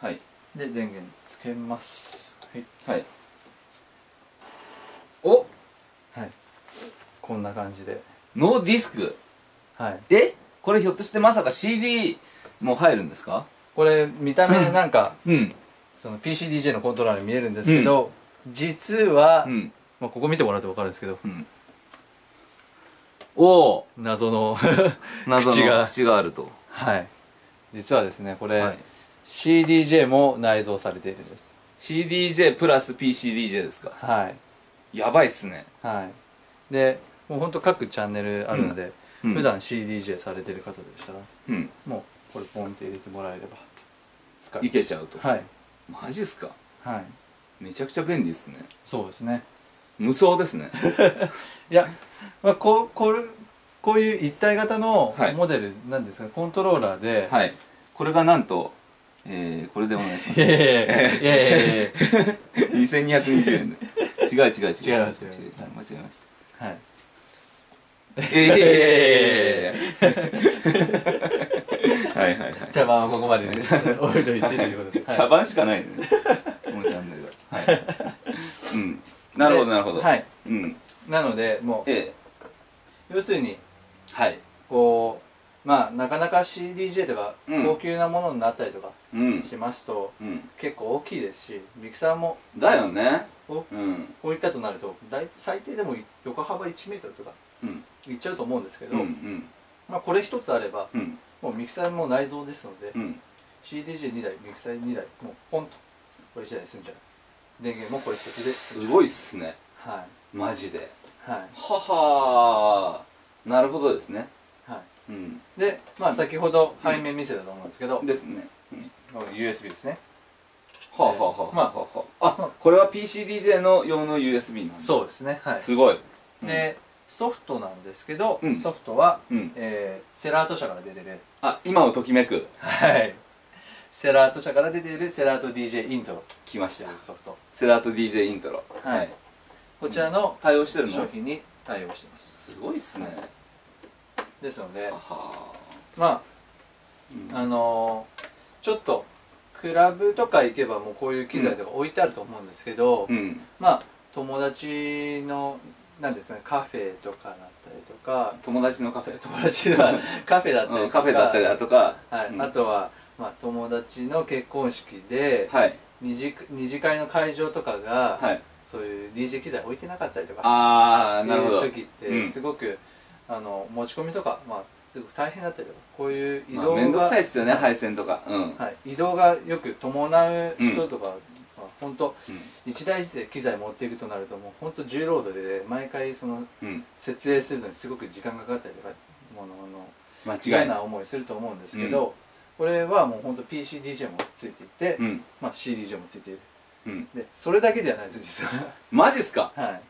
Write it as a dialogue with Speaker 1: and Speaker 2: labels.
Speaker 1: はい。
Speaker 2: で電源つけます。はい。
Speaker 1: はい。お！
Speaker 2: はい。こんな感じで。
Speaker 1: ノーディスク？
Speaker 2: はい。
Speaker 1: え？これひょっとしてまさか CD も入るんですか？
Speaker 2: これ見た目 なんか
Speaker 1: うん。
Speaker 2: その PCDJ のコントローラーに見えるんですけど、実は、
Speaker 1: うん。
Speaker 2: まあ、ここ見てもらうと分かるんですけど
Speaker 1: うん。おお
Speaker 2: 謎の
Speaker 1: 謎の
Speaker 2: 口が。
Speaker 1: 口があると。
Speaker 2: はい。実はですねこれ、
Speaker 1: はい
Speaker 2: CDJ も内蔵されているんです。
Speaker 1: CDJ プラス PCDJ ですか？
Speaker 2: はい。
Speaker 1: やばいっすね。
Speaker 2: はい。でもうほんと各チャンネルあるので、
Speaker 1: うん。
Speaker 2: 普段 CDJ されてる方でしたら
Speaker 1: うん。
Speaker 2: もうこれポンって入れてもらえれば使
Speaker 1: いけちゃうと。
Speaker 2: はい。
Speaker 1: マジっすか？
Speaker 2: はい。
Speaker 1: めちゃくちゃ便利っすね。
Speaker 2: そうですね。
Speaker 1: 無双ですね。
Speaker 2: いや、まあ、こうこれこういう一体型の
Speaker 1: はい。
Speaker 2: モデルなんですかね、コントローラーで、
Speaker 1: はい。これがなんとえー、これでお願いします。
Speaker 2: いやいやいやいやいやいや
Speaker 1: 2220円。で違う違う違う。
Speaker 2: 違いますよ。
Speaker 1: 違う間違えました
Speaker 2: はい
Speaker 1: ええはいはいはい。
Speaker 2: じゃあまあここまでね置いといてということで、はい。
Speaker 1: 茶番しかないのねこのチャンネルは。はい。うん。なるほどなるほど。
Speaker 2: はい。
Speaker 1: うん。
Speaker 2: なのでもう
Speaker 1: ええ。
Speaker 2: 要するに
Speaker 1: はい。
Speaker 2: こうまあなかなか CDJ とか
Speaker 1: うん。
Speaker 2: 高級なものになったりとか
Speaker 1: うん。
Speaker 2: しますと、
Speaker 1: うん。
Speaker 2: 結構大きいですしミキサーも
Speaker 1: だよね。
Speaker 2: こ
Speaker 1: うん。
Speaker 2: こういったとなると大最低でも横幅1メートルとか
Speaker 1: うん。
Speaker 2: いっちゃうと思うんですけど、
Speaker 1: うんうん。
Speaker 2: まあ、これ一つあれば
Speaker 1: うん。
Speaker 2: もうミキサーも内蔵ですので、
Speaker 1: うん。
Speaker 2: CDJ2 台ミキサー2台もうポンとこれ1台で済んじゃう。電源もこれ一つで済んじゃう。
Speaker 1: すごいっすね。
Speaker 2: は
Speaker 1: マジで。
Speaker 2: いはい。
Speaker 1: ははー。なるほどですね
Speaker 2: でまあ先ほど背面見せたと思うんですけど、
Speaker 1: ですね。
Speaker 2: USB ですね。
Speaker 1: はあはあはあはあ
Speaker 2: まあ
Speaker 1: はあ。あこれは PCDJ の用の USB なんだ。
Speaker 2: そうですね。はい。
Speaker 1: すごい。
Speaker 2: でソフトなんですけど、
Speaker 1: うん。
Speaker 2: ソフトは、
Speaker 1: うん。
Speaker 2: えーセラート社から出てる。
Speaker 1: あ今をときめく。
Speaker 2: はい。セラート社から出ているセラート DJ イントロ。
Speaker 1: 来ました。
Speaker 2: ソフト。
Speaker 1: セラート DJ イントロ。
Speaker 2: はい。こちらの
Speaker 1: 対応してるの？
Speaker 2: 商品に対応してます。
Speaker 1: すごいっすね
Speaker 2: ですのでま
Speaker 1: うん。
Speaker 2: ああのーちょっとクラブとか行けばもうこういう機材とか置いてあると思うんですけど、
Speaker 1: うん。
Speaker 2: まあ友達のなんですかねカフェとかだったりとか
Speaker 1: 友達のカフェ。
Speaker 2: 友達は カフェだったり
Speaker 1: うん
Speaker 2: とか、
Speaker 1: カフェだったりだとか。
Speaker 2: はい。
Speaker 1: うん。
Speaker 2: あとは、まあ、友達の結婚式で、
Speaker 1: はい。
Speaker 2: 二次二次会の会場とかが、
Speaker 1: はい。
Speaker 2: そういう DJ 機材置いてなかったりとか
Speaker 1: ああなるほど。
Speaker 2: いう時って
Speaker 1: うん。
Speaker 2: すごく、あの持ち込みとか、まあ、すごく大変だったりとかこういう移
Speaker 1: まあ
Speaker 2: 動が、
Speaker 1: めんどくさいっすよね
Speaker 2: はい。
Speaker 1: 配線とか。うん。
Speaker 2: はい、移動がよく伴う人とか、まあ、本当
Speaker 1: うん。
Speaker 2: 一台ずつ機材持っていくとなるともう本当重労働で毎回その
Speaker 1: うん。
Speaker 2: 設営するのにすごく時間がかかったりとかものの
Speaker 1: 間違
Speaker 2: 嫌
Speaker 1: い。
Speaker 2: な思いすると思うんですけど、これはもう本当 PCDJ もついていて、
Speaker 1: うん。
Speaker 2: まあ、CDJ もついている。
Speaker 1: うん。
Speaker 2: でそれだけではないです実は。
Speaker 1: マジっすか？
Speaker 2: はい